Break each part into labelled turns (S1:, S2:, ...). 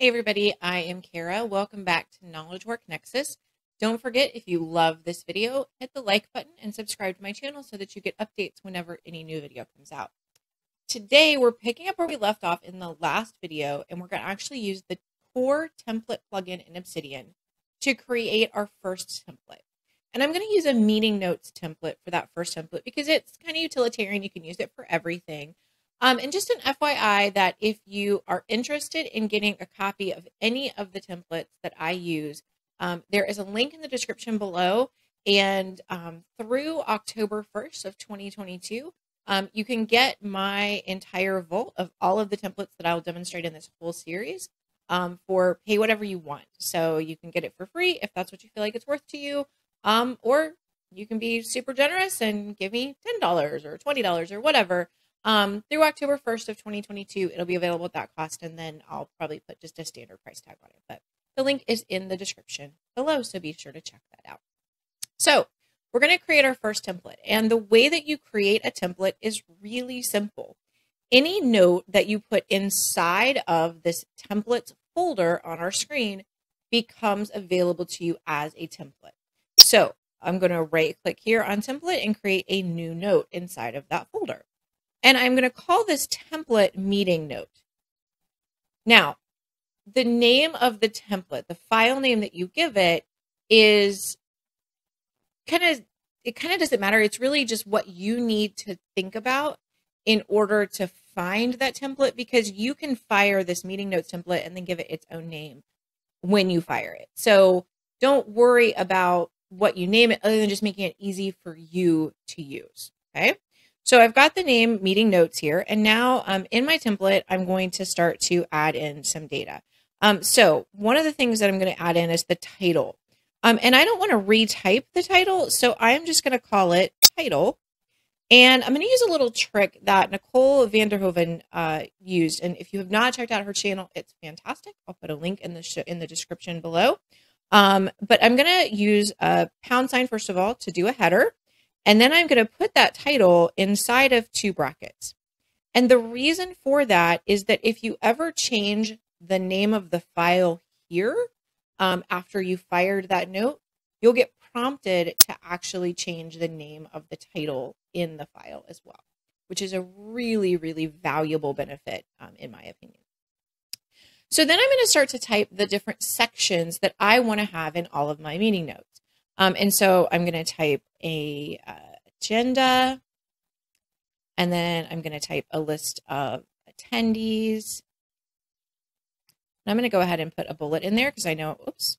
S1: Hey everybody, I am Kara. Welcome back to Knowledge Work Nexus. Don't forget, if you love this video, hit the like button and subscribe to my channel so that you get updates whenever any new video comes out. Today, we're picking up where we left off in the last video, and we're going to actually use the core template plugin in Obsidian to create our first template. And I'm going to use a meeting notes template for that first template because it's kind of utilitarian. You can use it for everything. Um, and just an FYI that if you are interested in getting a copy of any of the templates that I use, um, there is a link in the description below. And um, through October 1st of 2022, um, you can get my entire vault of all of the templates that I'll demonstrate in this whole series um, for pay whatever you want. So you can get it for free if that's what you feel like it's worth to you. Um, or you can be super generous and give me $10 or $20 or whatever um, through October 1st of 2022. It'll be available at that cost, and then I'll probably put just a standard price tag on it. But the link is in the description below, so be sure to check that out. So we're going to create our first template, and the way that you create a template is really simple. Any note that you put inside of this templates folder on our screen becomes available to you as a template. So I'm going to right click here on template and create a new note inside of that folder. And I'm going to call this template meeting note. Now, the name of the template, the file name that you give it is kind of, it kind of doesn't matter. It's really just what you need to think about in order to find that template because you can fire this meeting notes template and then give it its own name when you fire it. So don't worry about what you name it other than just making it easy for you to use. Okay. So I've got the name meeting notes here. And now um, in my template, I'm going to start to add in some data. Um, so one of the things that I'm going to add in is the title. Um, and I don't want to retype the title. So I'm just going to call it title. And I'm going to use a little trick that Nicole van der Hoeven uh, used. And if you have not checked out her channel, it's fantastic. I'll put a link in the in the description below. Um, but I'm going to use a pound sign, first of all, to do a header. And then I'm going to put that title inside of two brackets. And the reason for that is that if you ever change the name of the file here um, after you fired that note, you'll get prompted to actually change the name of the title in the file as well, which is a really, really valuable benefit, um, in my opinion. So then I'm going to start to type the different sections that I want to have in all of my meeting notes. Um, and so I'm going to type a uh, agenda, and then I'm going to type a list of attendees. And I'm going to go ahead and put a bullet in there because I know, oops,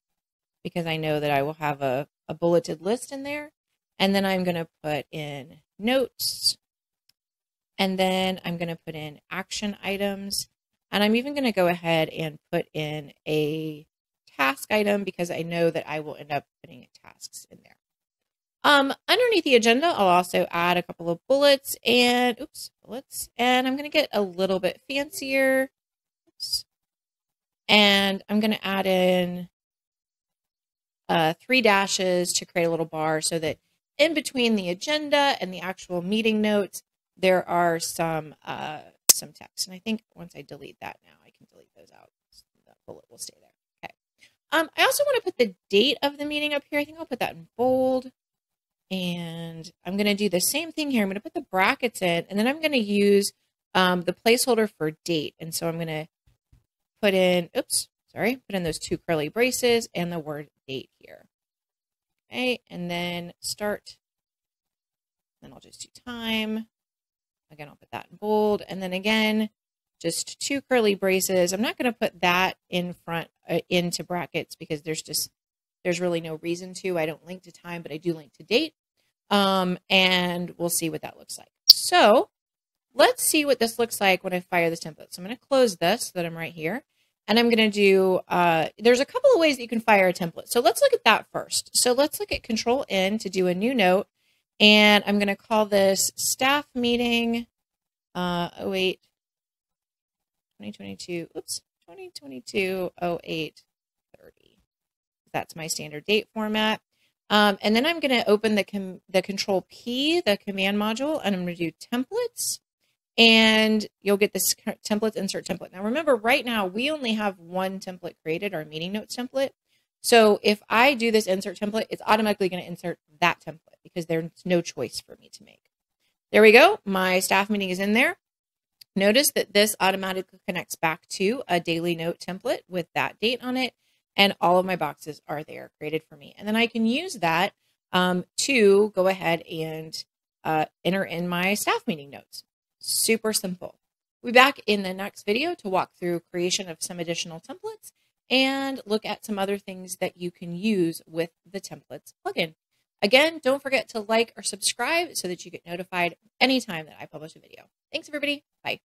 S1: because I know that I will have a, a bulleted list in there. And then I'm going to put in notes. And then I'm going to put in action items. And I'm even going to go ahead and put in a task item because I know that I will end up putting tasks in there. Um, underneath the agenda, I'll also add a couple of bullets and oops, bullets. And I'm going to get a little bit fancier. Oops. And I'm going to add in uh, three dashes to create a little bar so that in between the agenda and the actual meeting notes, there are some uh, some text. And I think once I delete that now, I can delete those out. So that bullet will stay there. Okay. Um, I also want to put the date of the meeting up here. I think I'll put that in bold. And I'm going to do the same thing here. I'm going to put the brackets in, and then I'm going to use um, the placeholder for date. And so I'm going to put in, oops, sorry, put in those two curly braces and the word date here. Okay, and then start. Then I'll just do time. Again, I'll put that in bold. And then again, just two curly braces. I'm not going to put that in front uh, into brackets because there's just there's really no reason to. I don't link to time, but I do link to date. Um, and we'll see what that looks like. So let's see what this looks like when I fire this template. So I'm going to close this so that I'm right here. And I'm going to do, uh, there's a couple of ways that you can fire a template. So let's look at that first. So let's look at Control N to do a new note. And I'm going to call this staff meeting uh, 08 2022. Oops, 2022 08 30. That's my standard date format. Um, and then I'm going to open the, com- the control P, the command module, and I'm going to do templates. and you'll get this templates insert template. Now remember, right now we only have one template created, our meeting notes template. So if I do this insert template, it's automatically going to insert that template because there's no choice for me to make. There we go. My staff meeting is in there. Notice that this automatically connects back to a daily note template with that date on it. And all of my boxes are there created for me. And then I can use that um, to go ahead and uh, enter in my staff meeting notes. Super simple. We'll be back in the next video to walk through creation of some additional templates and look at some other things that you can use with the templates plugin. Again, don't forget to like or subscribe so that you get notified anytime that I publish a video. Thanks, everybody. Bye.